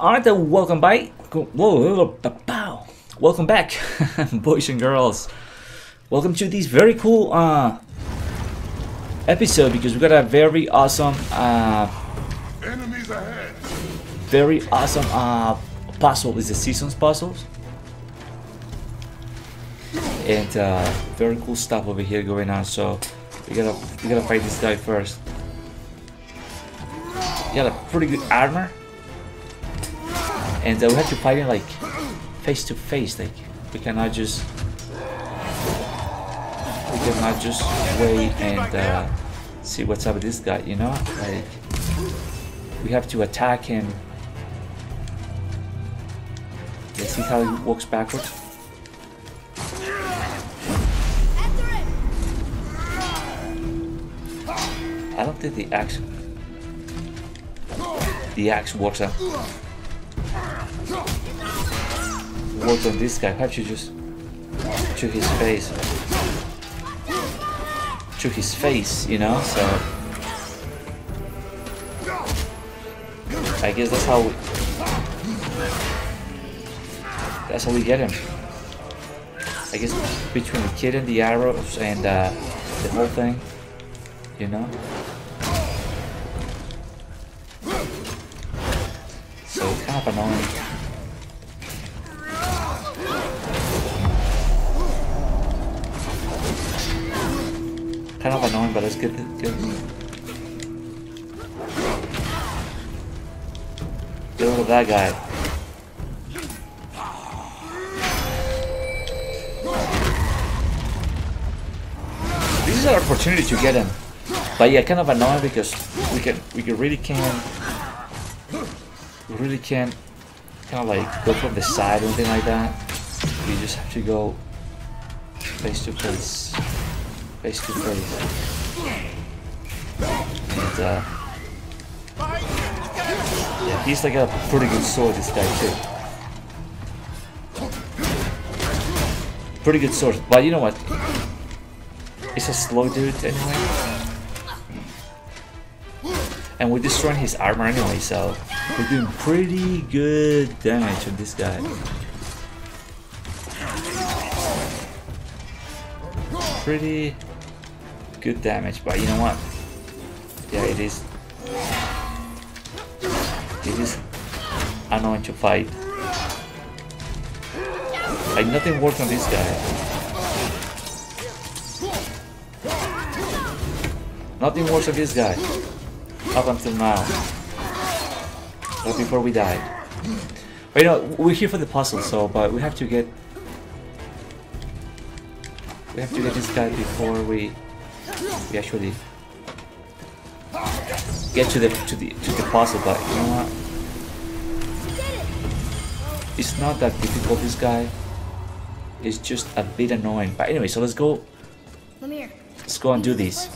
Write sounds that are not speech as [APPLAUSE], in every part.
Alright, then welcome back. Welcome back, [LAUGHS] boys and girls. Welcome to this very cool uh, episode because we got a very awesome, uh, Enemies ahead. very awesome uh, puzzle. It's the seasons puzzles. And uh, very cool stuff over here going on. So we gotta we gotta fight this guy first. He got a pretty good armor. And uh, we have to fight him like face to face. Like we cannot just we cannot just wait and uh, see what's up with this guy. You know, like we have to attack him. Let's see how he walks backwards. I don't think the axe the axe works out. Works on this guy. How you just to his face? To his face, you know. So I guess that's how we, that's how we get him. I guess between the kid and the arrows and uh, the whole thing, you know. So kind of annoying. Kind of annoying, but let's get get rid of that guy. This is our opportunity to get him. But yeah, kind of annoying because we can we can really can we really can't kind of like go from the side or anything like that. We just have to go face to face, face to. And uh, yeah, he's like a pretty good sword. This guy too. Pretty good sword, but you know what? It's a slow dude anyway. And we're destroying his armor anyway, so we're doing pretty good damage on this guy. Pretty good damage, but you know what? Yeah, it is. It is annoying to fight. Like nothing works on this guy. Nothing works on this guy. Up until now. But before we died. But you know, we're here for the puzzle, so but we have to get we have to get this guy before we we actually get to the to the to the puzzle, but you know what? It's not that difficult this guy. It's just a bit annoying. But anyway, so let's go Lemire. let's go and do this.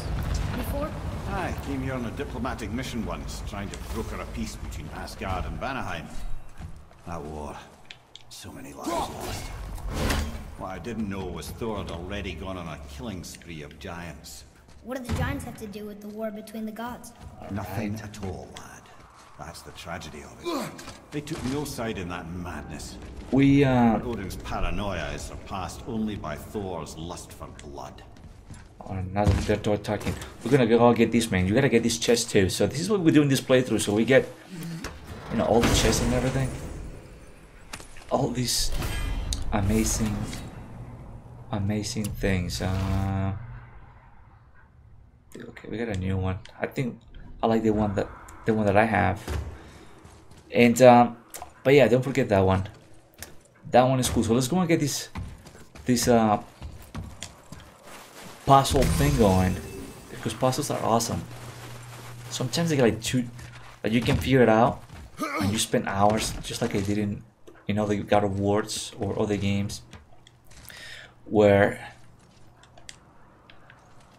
Before? I came here on a diplomatic mission once, trying to broker a peace between Asgard and Vanaheim. That war. So many lives lost. What I didn't know was Thor had already gone on a killing spree of giants. What do the giants have to do with the war between the gods? Nothing at all, lad. That's the tragedy of it. They took no side in that madness. We uh Odin's paranoia is surpassed only by Thor's lust for blood. Oh, now that they're they're talking, we're gonna go get this man. You gotta get this chest too. So this is what we do in this playthrough. So we get, you know, all the chests and everything. All these amazing, amazing things. Uh, okay, we got a new one. I think I like the one that the one that I have. And um, but yeah, don't forget that one. That one is cool. So let's go and get this this uh puzzle thing going because puzzles are awesome. Sometimes they get like two, like you can figure it out and you spend hours just like I did in, in other God of Wars or other games where,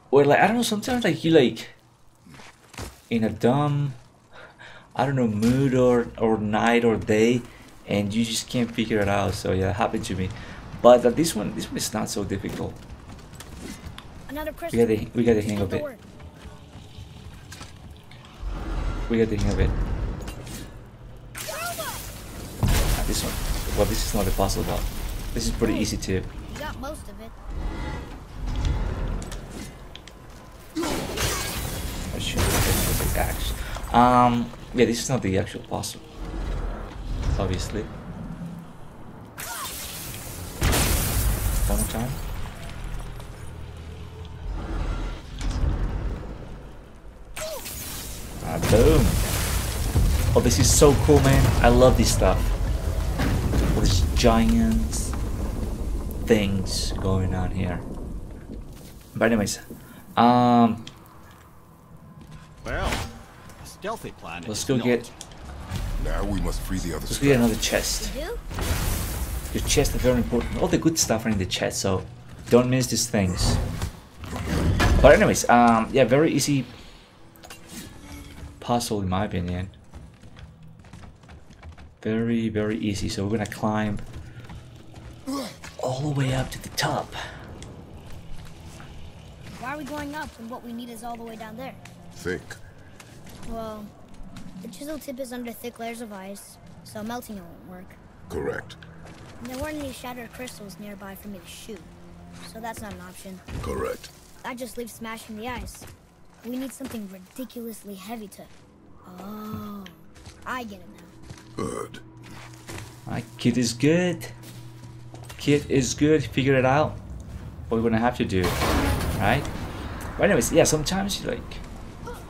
where like I don't know. Sometimes like you like in a dumb, I don't know mood or or night or day, and you just can't figure it out. So yeah, it happened to me. But uh, this one, this one is not so difficult. Another We got the we got the hang of it. We got the hang of it. this one. Well, this is not a puzzle, but this is pretty easy too. Got most of it. I should have the axe. Um, yeah, this is not the actual puzzle. Obviously. One more time. Ah, boom. Oh, this is so cool, man. I love this stuff. All these giant things going on here. But anyways, um, Well, a stealthy plan. let's go not. get Now we must free the other let's go get another chest. You do? Your chest is very important. All the good stuff are in the chest, so don't miss these things. But anyways, um, yeah, very easy puzzle in my opinion. Very, very easy. So we're gonna climb all the way up to the top. Why are we going up when what we need is all the way down there? Think. Well, the chisel tip is under thick layers of ice, so melting it won't work. Correct. And there weren't any shattered crystals nearby for me to shoot, so that's not an option. Correct. That just leaves smashing the ice. We need something ridiculously heavy to. Oh, I get it now. Good. My kid is good. Kid is good. Figure it out. What we're gonna have to do, right? But anyways, yeah. Sometimes you like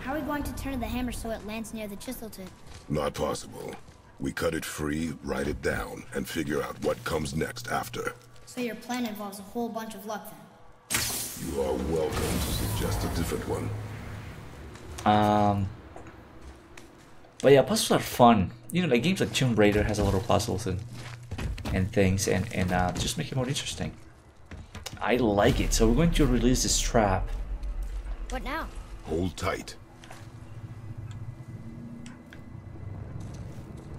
How are we going to turn the hammer so it lands near the chisel tip? Not possible. We cut it free, write it down, and figure out what comes next after. So your plan involves a whole bunch of luck then. You are welcome to suggest a different one. Um, but yeah, puzzles are fun. You know, like games like Tomb Raider has a lot of puzzles and and things, and and uh, just make it more interesting. I like it. So we're going to release this trap. What now? Hold tight.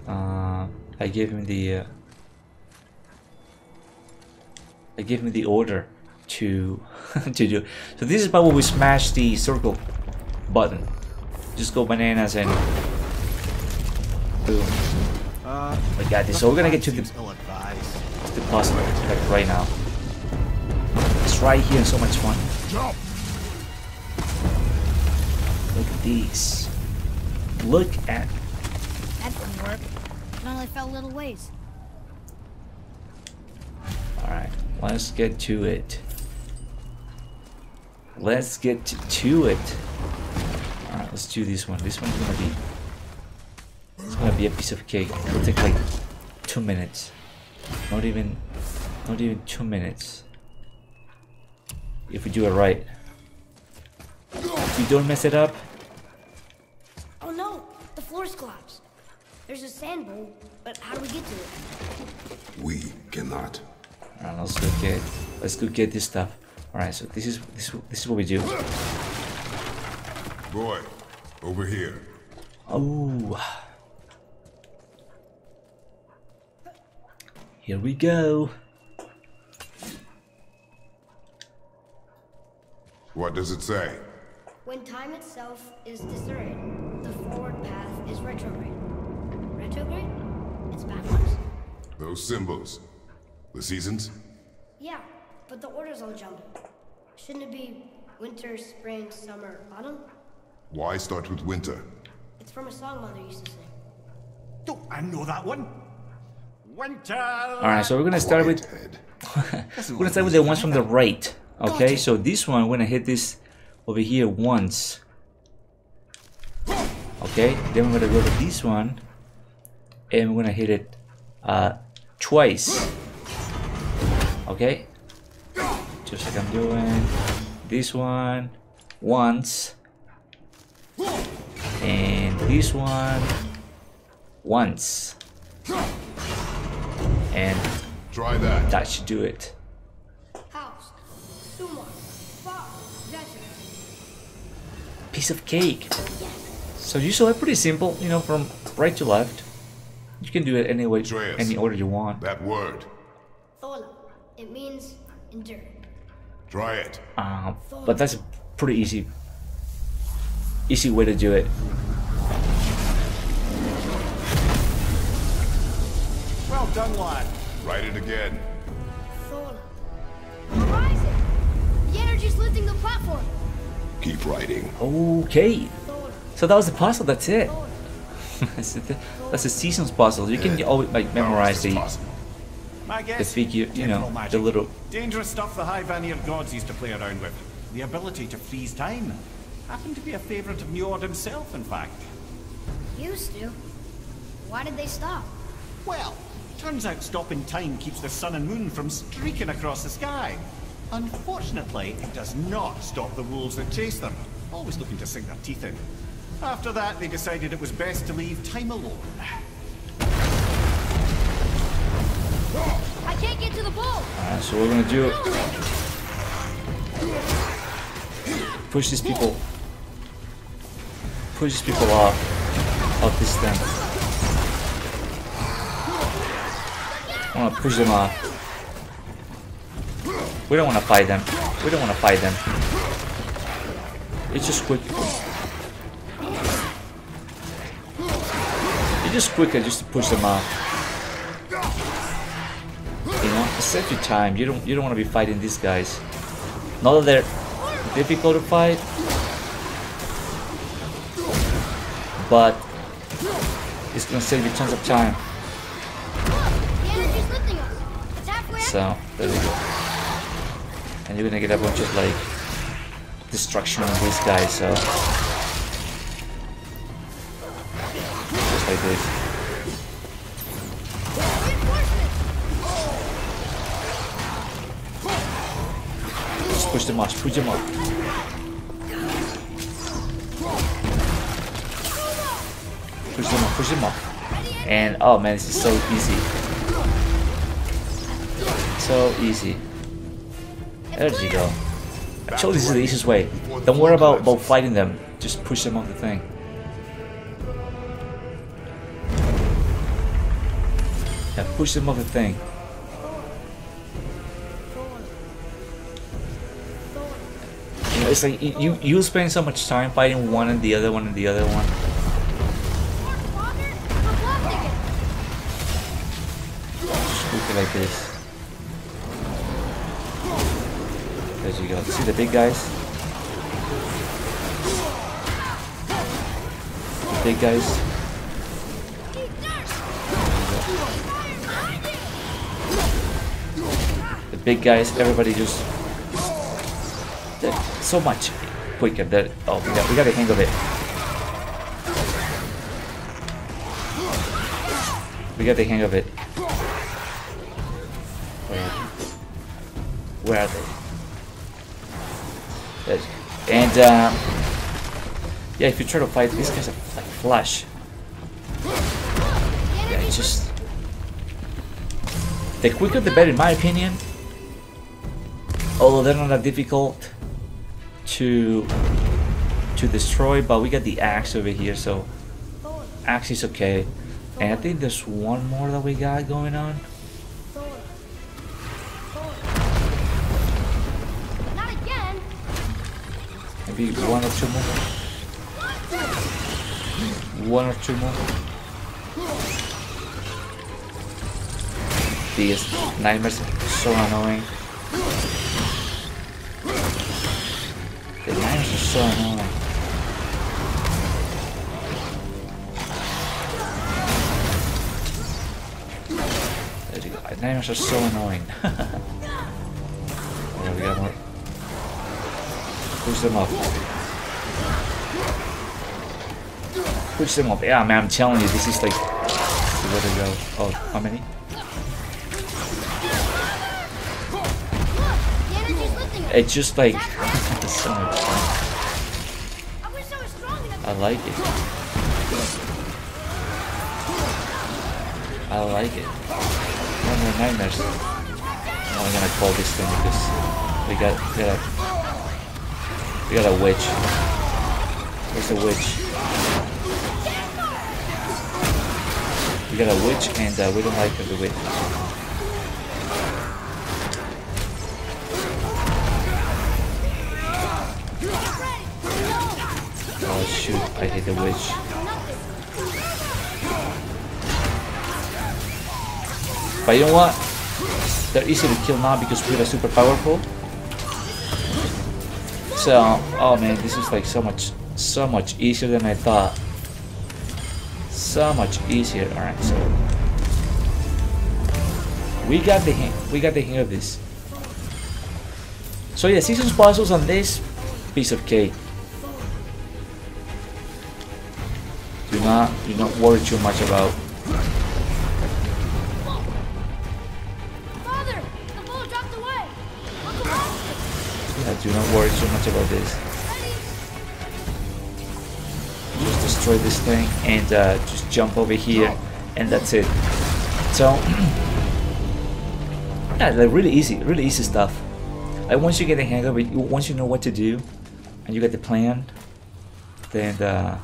Uh, I gave him the. Uh, I gave him the order to [LAUGHS] to do. So this is about when we smash the circle button. Just go bananas and boom. Uh, We got this. So we're gonna get to the seems ill-advised. the puzzle like right now. It's right here, so much fun. Jump! Look at these. Look at That didn't work. It only fell little ways. Alright, let's get to it. Let's get to, to it. Alright, let's do this one. This one's gonna be it's gonna be a piece of cake. It'll take like two minutes. Not even not even two minutes. If we do it right. If we don't mess it up, Oh no! The floor's collapsed. There's a sand bowl, but how do we get to it? We cannot. Alright, let's go get let's go get this stuff. Alright, so this is this, is- this is what we do. Boy, over here. Oh. Here we go. What does it say? When time itself is discerned, the forward path is retrograde. Retrograde? It's backwards? Those symbols. The seasons? Yeah, but the order's all jumbled. Shouldn't it be winter, spring, summer, autumn? Why start with winter? It's from a song Mother used to sing. Don't I know that one? Alright, so we're gonna start with [LAUGHS] we're gonna start with the ones from the right. Okay, so this one we're gonna hit this over here once. Okay, then we're gonna go to this one and we're gonna hit it uh twice. Okay? Just like I'm doing this one once and this one once and Try that. that should do it House, Suma, Bob, piece of cake so usually pretty simple you know from right to left you can do it any way Atreus. any order you want That word. Thola. It means endure. Try it. um, but that's a pretty easy easy way to do it Well Well done, lad. Write it again. Thor. Horizon! The energy's lifting the platform. Keep writing. Okay. So that was the puzzle. That's it. [LAUGHS] That's, the, that's the seasons puzzle. You can always like memorize the My the guess, figure. You know temporal magic. the little. Dangerous stuff the High Vanir gods used to play around with. The ability to freeze time. Happened to be a favourite of Njord himself, in fact. Used to. Why did they stop? Well, turns out stopping time keeps the sun and moon from streaking across the sky. Unfortunately, it does not stop the wolves that chase them, always looking to sink their teeth in. After that, they decided it was best to leave time alone. I can't get to the ball! Alright, so we're gonna do it. push these people, push these people off of this thing. I wanna push them off. We don't wanna fight them. We don't wanna fight them. It's just quick. It's just quicker just to push them off. You know, save your time. You don't you don't want to be fighting these guys. Not that they're difficult to fight, but it's gonna save you tons of time. So there we go. And you're gonna get a bunch of like destruction on these guys. So just like this. Just push them off. Push them off. Push them off. Push them off. And oh man, this is so easy. So easy. There you go. Actually, this is the easiest way. Don't worry about, about fighting them. Just push them off the thing. Yeah, push them off the thing. You know, it's like you you- you spend so much time fighting one and the other one and the other one. Father, I'm blasting it! Just quick it like this. There you go. See the big guys? The big guys. The big guys, everybody just they're so much quicker. That oh, we got we got the hang of it. We got the hang of it. Where are they? And um, yeah, if you try to fight these guys are like flash. Yeah, just the quicker the better, in my opinion. Although they're not that difficult to to destroy, but we got the axe over here, so axe is okay. And I think there's one more that we got going on. One or two more. One or two more. These nightmares are so annoying. The nightmares are so annoying. Nightmares are so annoying. [LAUGHS] oh, we got more. Push them up. Push them up. Yeah, man, I'm telling you, this is like way to go. Oh, how many? It's just like [LAUGHS] so much fun. I like it. I like it. No more nightmares. I'm gonna call this thing because we got we got we got a witch. Where's the witch? We got a witch and uh, we don't like the witch. Oh shoot, I hit the witch. But you know what? They're easy to kill now because we're super powerful. So, oh man, this is like so much, so much easier than I thought. So much easier. All right, so we got the hang, we got the hang of this. So yeah, seasons puzzles on this piece of cake. Do not, do not worry too much about. Do not worry too much about this. Just destroy this thing and uh, just jump over here, and that's it. So [CLEARS THROAT] yeah, like really easy, really easy stuff. Like once you get the hang of it, once you know what to do, and you get the plan, then uh,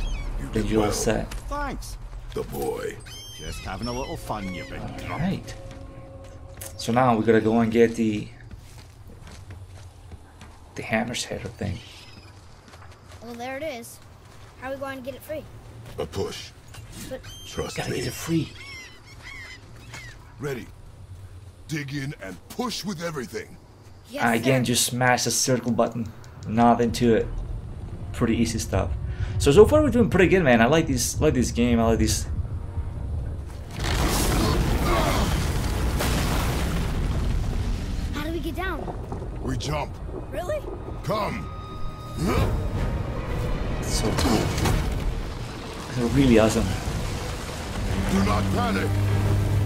You then did you're all set. Thanks. The boy. Just having a little fun, you big drunk. Alright. So now we gotta go and get the the hammer's head thing. Well, there it is. How are we going to get it free? A push. But Trust Gotta me. get it free. Ready. Dig in and push with everything. yes, Uh, again, sir. just smash the circle button. Nothing to it. Pretty easy stuff. So so far we're doing pretty good, man. I like this like this game. I like this. It's really awesome. Do not panic.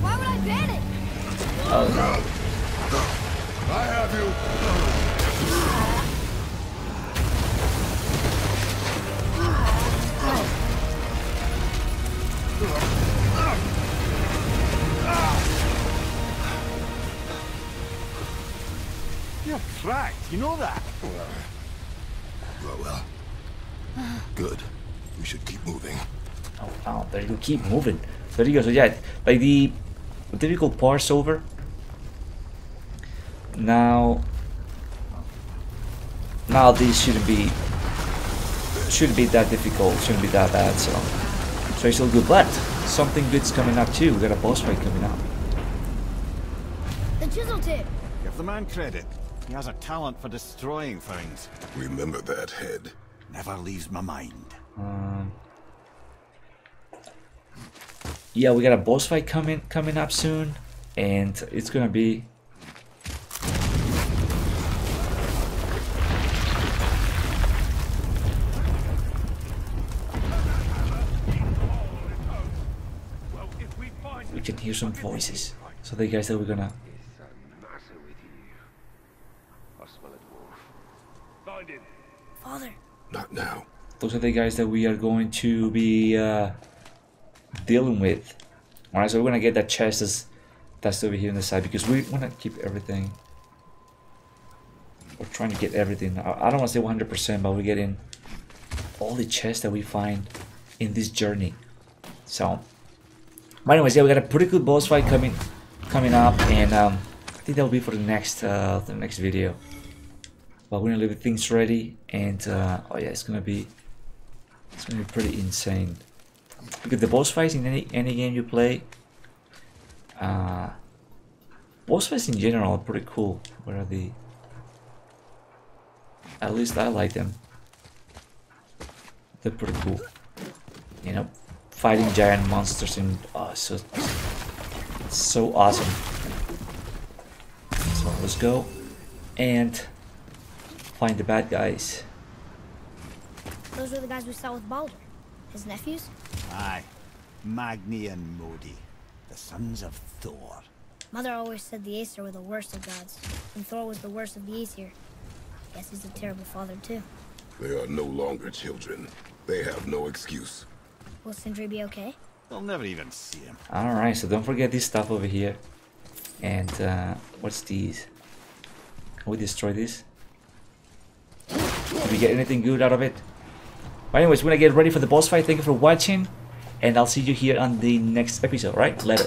Why would I panic? Oh. I have you. You're cracked, you know that? Well, well. Good. We should keep moving. Oh, wow, there you go. Keep moving. There you go. So yeah, like the difficult part's over. Now, now this shouldn't be shouldn't be that difficult. Shouldn't be that bad. So, so it's all good. But something good's coming up too. We got a boss fight coming up. The chisel tip. Give the man credit. He has a talent for destroying things. Remember that head. Never leaves my mind. Um, yeah, we got a boss fight coming coming up soon, and it's gonna be. We can hear some voices. So the guys that we're gonna. Father. Not now. Those are the guys that we are going to be uh, dealing with. Alright, so we're gonna get that chest that's, that's over here on the side because we wanna keep everything. We're trying to get everything. I, I don't wanna say 100%, but we're getting all the chests that we find in this journey. So, but anyways, yeah, we got a pretty good boss fight coming coming up, and um, I think that'll be for the next uh, the next video. But we're gonna leave things ready, and uh, oh yeah, it's gonna be it's gonna be pretty insane. Because the boss fights in any any game you play, uh, boss fights in general are pretty cool. Where are the? At least I like them. They're pretty cool. You know, fighting giant monsters and oh, it's so it's so awesome. So let's go and find the bad guys. Those were the guys we saw with Baldur. His nephews? Aye. Magni and Modi. The sons of Thor. Mother always said the Aesir were the worst of gods, and Thor was the worst of the Aesir. I guess he's a terrible father too. They are no longer children. They have no excuse. Will Sindri be okay? They'll never even see him. Alright, so don't forget this stuff over here. And uh, what's these? Can we destroy this? Did we get anything good out of it? But anyways, when I get ready for the boss fight. Thank you for watching. And I'll see you here on the next episode, right? Later.